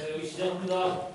자, 여기 시작합니다.